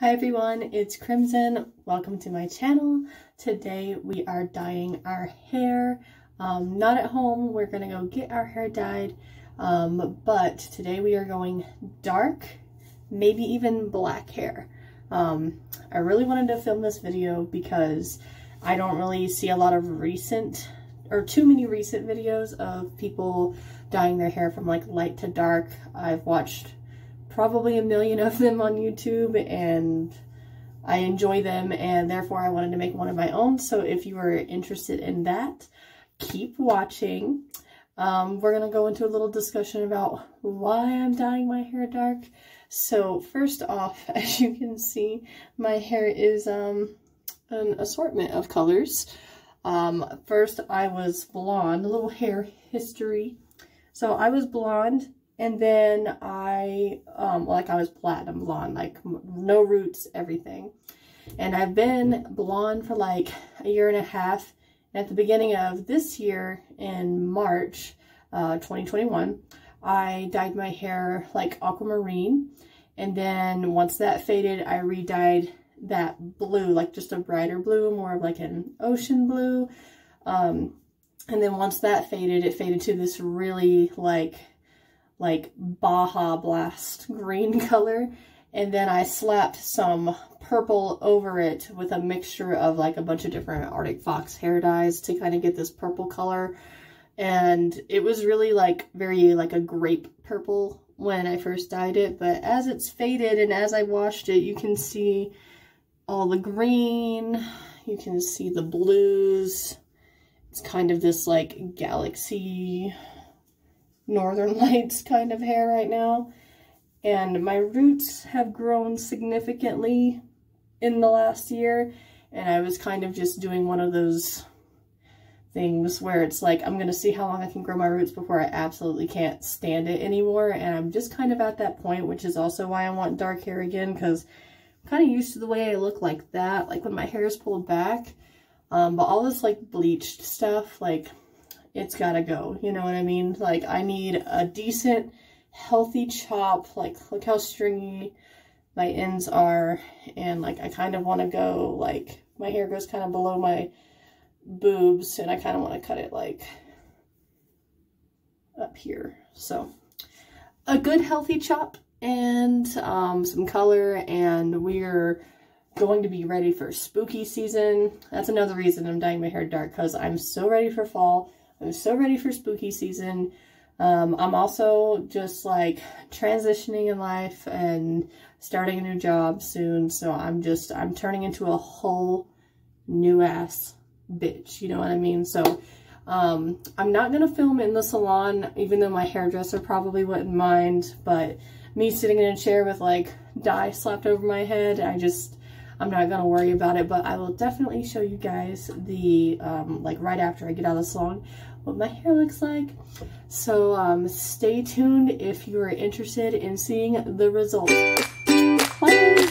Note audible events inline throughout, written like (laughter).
Hi everyone, it's Crimson. Welcome to my channel. Today we are dyeing our hair. Um, not at home, we're gonna go get our hair dyed. Um, but today we are going dark, maybe even black hair. Um, I really wanted to film this video because I don't really see a lot of recent, or too many recent videos of people dyeing their hair from like light to dark. I've watched probably a million of them on YouTube and I enjoy them and therefore I wanted to make one of my own. So if you are interested in that, keep watching. Um, we're going to go into a little discussion about why I'm dyeing my hair dark. So first off, (laughs) as you can see, my hair is um, an assortment of colors. Um, first I was blonde, a little hair history. So I was blonde and then I, um, like I was platinum blonde, like no roots, everything. And I've been blonde for like a year and a half. And at the beginning of this year, in March uh, 2021, I dyed my hair like aquamarine. And then once that faded, I re-dyed that blue, like just a brighter blue, more of like an ocean blue. Um, and then once that faded, it faded to this really like like Baja Blast green (laughs) color. And then I slapped some purple over it with a mixture of like a bunch of different Arctic Fox hair dyes to kind of get this purple color. And it was really like very like a grape purple when I first dyed it. But as it's faded and as I washed it, you can see all the green. You can see the blues. It's kind of this like galaxy northern (laughs) lights kind of hair right now. And my roots have grown significantly in the last year. And I was kind of just doing one of those things where it's like, I'm going to see how long I can grow my roots before I absolutely can't stand it anymore. And I'm just kind of at that point, which is also why I want dark hair again, because I'm kind of used to the way I look like that, like when my hair is pulled back. Um, but all this like bleached stuff, like it's gotta go. You know what I mean? Like, I need a decent, healthy chop. Like, look how stringy my ends are. And, like, I kind of want to go, like, my hair goes kind of below my boobs. And I kind of want to cut it, like, up here. So, a good, healthy chop and um, some color. And we're going to be ready for spooky season. That's another reason I'm dyeing my hair dark because I'm so ready for fall. I'm so ready for spooky season. Um, I'm also just like transitioning in life and starting a new job soon. So I'm just, I'm turning into a whole new ass bitch. You know what I mean? So um, I'm not going to film in the salon, even though my hairdresser probably wouldn't mind. But me sitting in a chair with like dye slapped over my head, I just, I'm not going to worry about it. But I will definitely show you guys the, um, like right after I get out of the salon, what my hair looks like. So um, stay tuned if you are interested in seeing the results. Bye!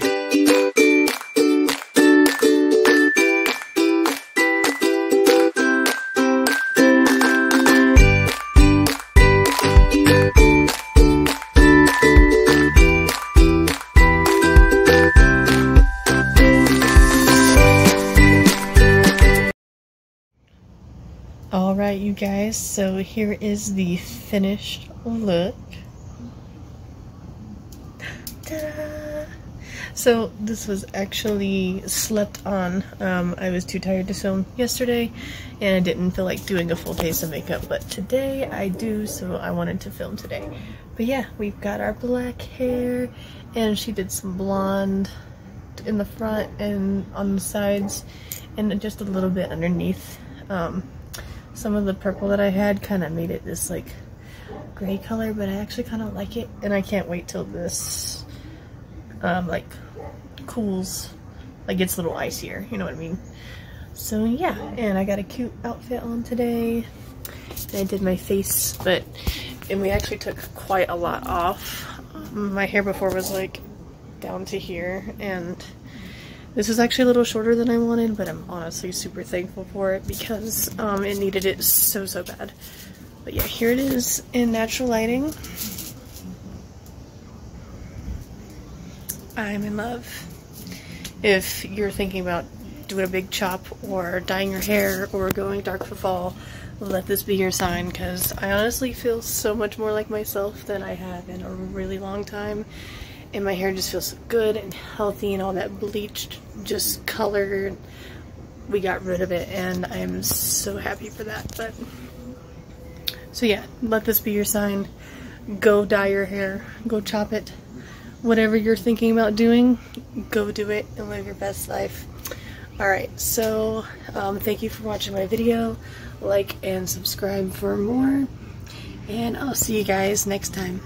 Alright you guys, so here is the finished look. So this was actually slept on. Um, I was too tired to film yesterday and I didn't feel like doing a full face of makeup, but today I do, so I wanted to film today. But yeah, we've got our black hair and she did some blonde in the front and on the sides and just a little bit underneath. Um, some of the purple that I had kind of made it this like gray color, but I actually kind of like it. And I can't wait till this um, like cools, like gets a little icier, you know what I mean? So yeah, and I got a cute outfit on today. And I did my face, but, and we actually took quite a lot off. Um, my hair before was like down to here and this is actually a little shorter than I wanted, but I'm honestly super thankful for it because um, it needed it so, so bad. But yeah, here it is in natural lighting. I'm in love. if you're thinking about doing a big chop or dyeing your hair or going dark for fall, let this be your sign because I honestly feel so much more like myself than I have in a really long time. And my hair just feels so good and healthy and all that bleached just color. We got rid of it and I am so happy for that. But So yeah, let this be your sign. Go dye your hair. Go chop it. Whatever you're thinking about doing, go do it and live your best life. Alright, so um, thank you for watching my video. Like and subscribe for more. And I'll see you guys next time.